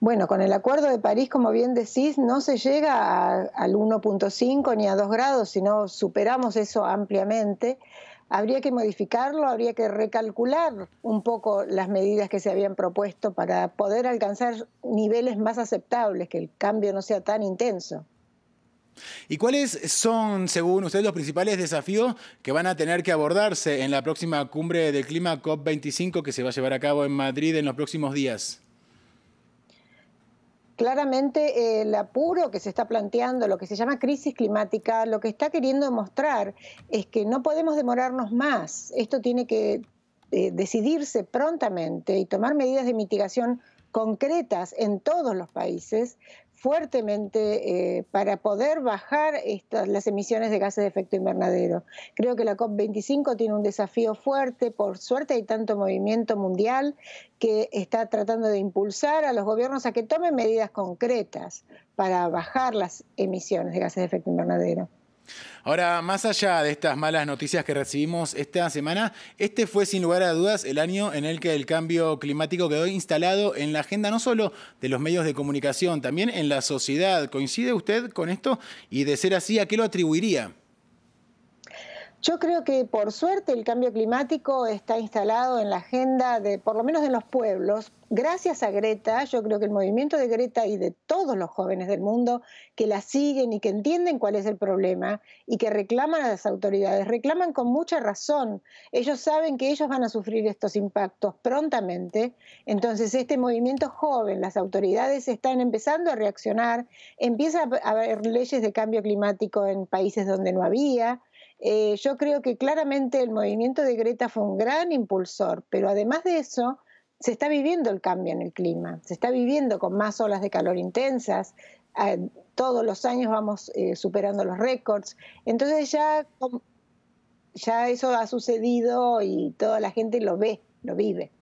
Bueno, con el Acuerdo de París, como bien decís, no se llega al 1.5 ni a 2 grados, sino superamos eso ampliamente. Habría que modificarlo, habría que recalcular un poco las medidas que se habían propuesto para poder alcanzar niveles más aceptables, que el cambio no sea tan intenso. ¿Y cuáles son, según usted, los principales desafíos que van a tener que abordarse en la próxima cumbre del clima COP25 que se va a llevar a cabo en Madrid en los próximos días? Claramente el apuro que se está planteando, lo que se llama crisis climática, lo que está queriendo mostrar es que no podemos demorarnos más. Esto tiene que eh, decidirse prontamente y tomar medidas de mitigación concretas en todos los países fuertemente eh, para poder bajar estas, las emisiones de gases de efecto invernadero. Creo que la COP25 tiene un desafío fuerte, por suerte hay tanto movimiento mundial que está tratando de impulsar a los gobiernos a que tomen medidas concretas para bajar las emisiones de gases de efecto invernadero. Ahora, más allá de estas malas noticias que recibimos esta semana, este fue sin lugar a dudas el año en el que el cambio climático quedó instalado en la agenda no solo de los medios de comunicación, también en la sociedad. ¿Coincide usted con esto? Y de ser así, ¿a qué lo atribuiría? Yo creo que por suerte el cambio climático está instalado en la agenda de, por lo menos en los pueblos. Gracias a Greta, yo creo que el movimiento de Greta y de todos los jóvenes del mundo que la siguen y que entienden cuál es el problema y que reclaman a las autoridades, reclaman con mucha razón. Ellos saben que ellos van a sufrir estos impactos prontamente. Entonces este movimiento joven, las autoridades están empezando a reaccionar, empieza a haber leyes de cambio climático en países donde no había eh, yo creo que claramente el movimiento de Greta fue un gran impulsor, pero además de eso, se está viviendo el cambio en el clima, se está viviendo con más olas de calor intensas, todos los años vamos eh, superando los récords, entonces ya, ya eso ha sucedido y toda la gente lo ve, lo vive.